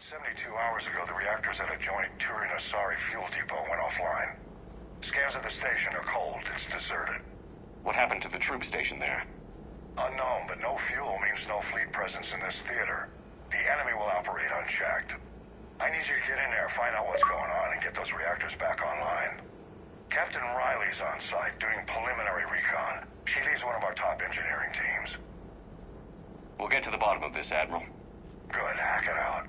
About 72 hours ago, the reactors at adjoining Turian Asari fuel depot went offline. Scans of the station are cold. It's deserted. What happened to the troop station there? Unknown, but no fuel means no fleet presence in this theater. The enemy will operate unchecked. I need you to get in there, find out what's going on, and get those reactors back online. Captain Riley's on site doing preliminary recon. She leads one of our top engineering teams. We'll get to the bottom of this, Admiral. Good, hack it out.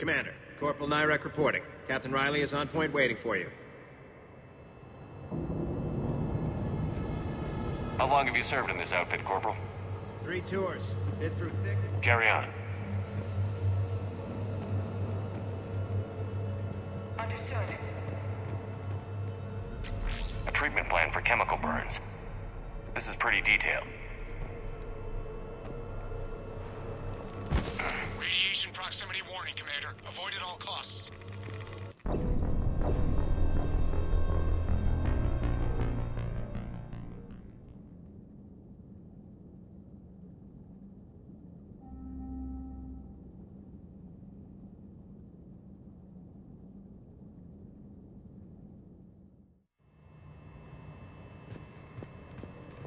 Commander, Corporal Nyrek reporting. Captain Riley is on point waiting for you. How long have you served in this outfit, Corporal? Three tours. Been through thick... Carry on. Understood. A treatment plan for chemical burns. This is pretty detailed. Proximity warning, Commander. Avoid at all costs.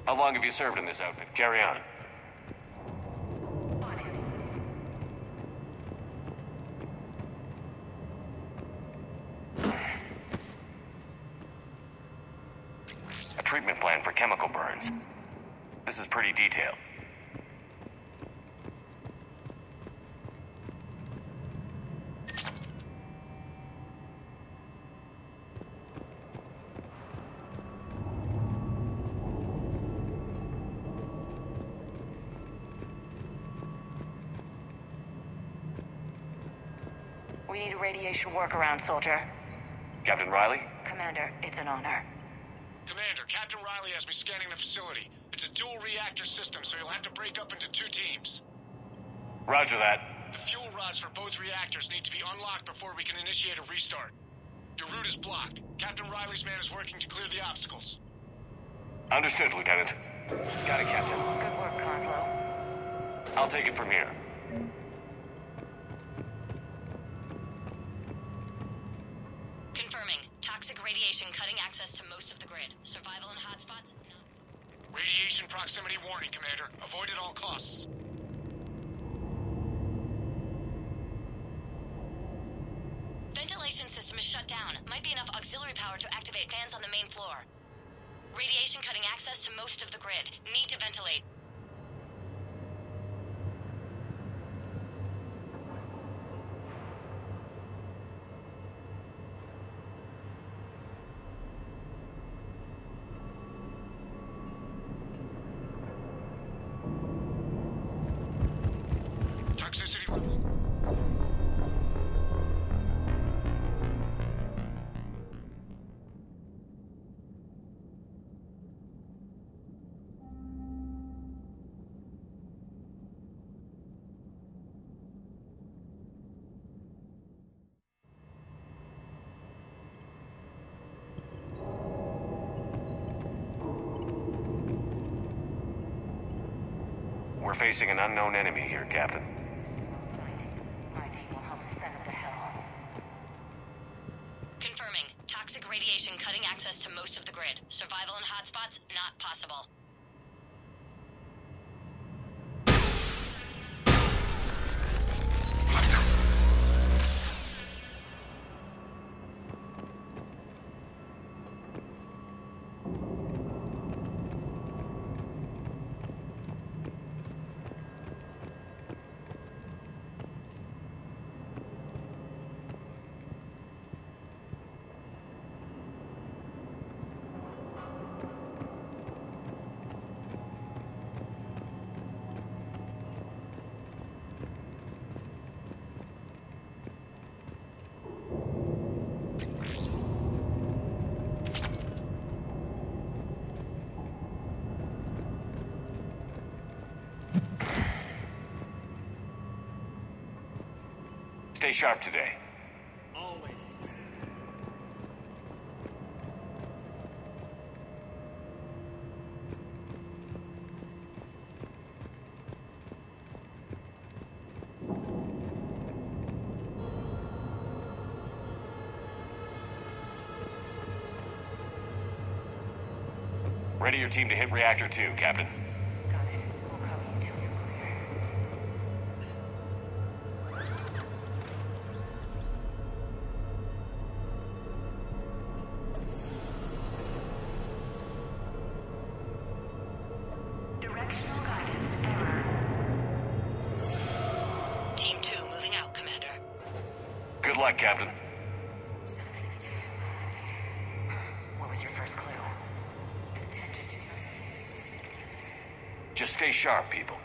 How long have you served in this outfit? Carry. On it. A treatment plan for This is pretty detailed. We need a radiation workaround, soldier. Captain Riley? Commander, it's an honor. Commander, Riley has me scanning the facility. It's a dual reactor system, so you'll have to break up into two teams. Roger that. The fuel rods for both reactors need to be unlocked before we can initiate a restart. Your route is blocked. Captain Riley's man is working to clear the obstacles. Understood, Lieutenant. Got it, Captain. Good work, Coslow. I'll take it from here. Confirming. Toxic radiation cutting access to most of the grid. Survival in hotspots? Not. Radiation proximity warning, Commander. Avoid at all costs. Ventilation system is shut down. Might be enough auxiliary power to activate fans on the main floor. Radiation cutting access to most of the grid. Need to ventilate. Toxicity level. We're facing an unknown enemy here, Captain. My team will help send them to hell. Confirming. Toxic radiation cutting access to most of grid. Survival in hotspots? Not possible. sharp today. Ready your team to hit reactor 2, Captain. Good luck, Captain. What was your first clue? Just stay sharp, people.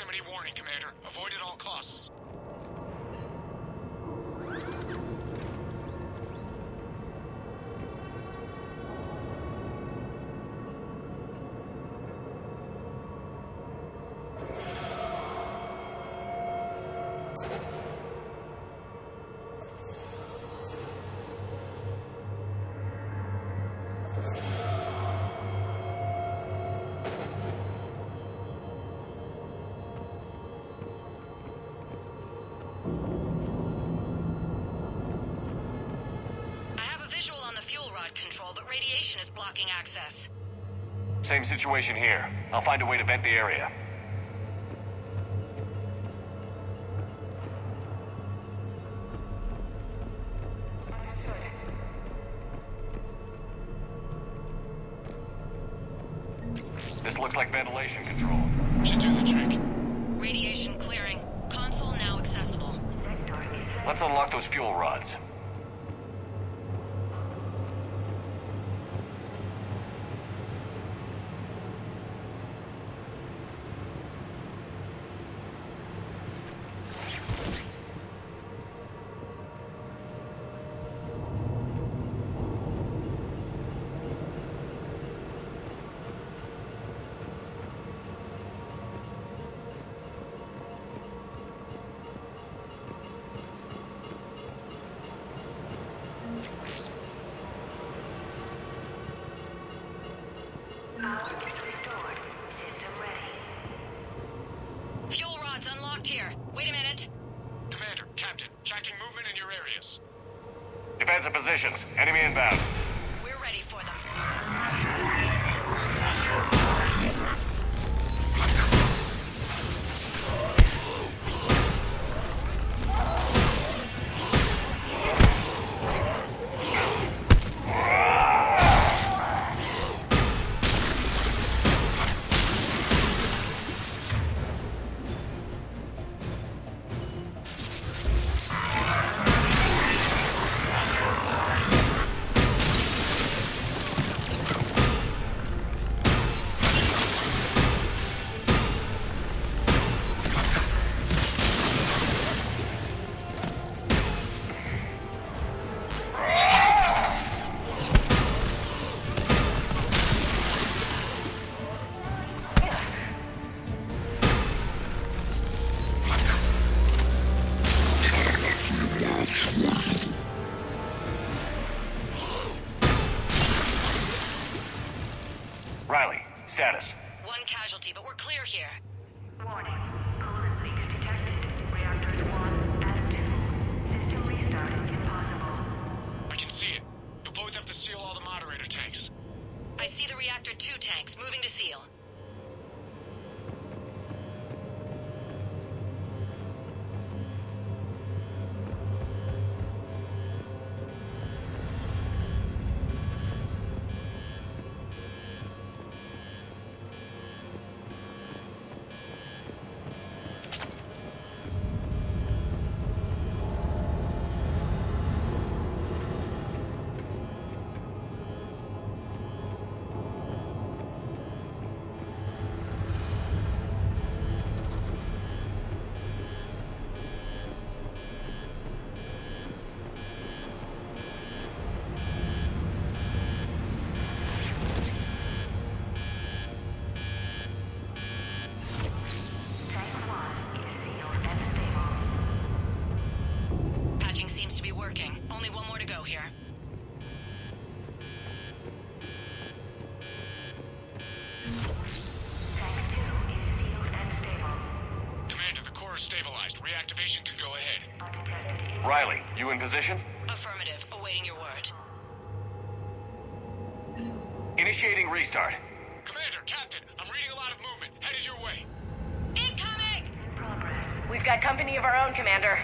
Proximity warning, Commander. Avoid at all costs. Rod control, but radiation is blocking access. Same situation here. I'll find a way to vent the area. Positions. Enemy inbound. Status. One casualty, but we're clear here. Warning. Coolant leaks detected. Reactors 1 and 2. System restart impossible. I can see it. You'll both have to seal all the moderator tanks. I see the reactor 2 tanks moving to seal. Undetected. You in position? Affirmative. Awaiting your word. Initiating restart. Commander, Captain, I'm reading a lot of movement. Headed your way. Incoming! Progress. We've got company of our own, Commander.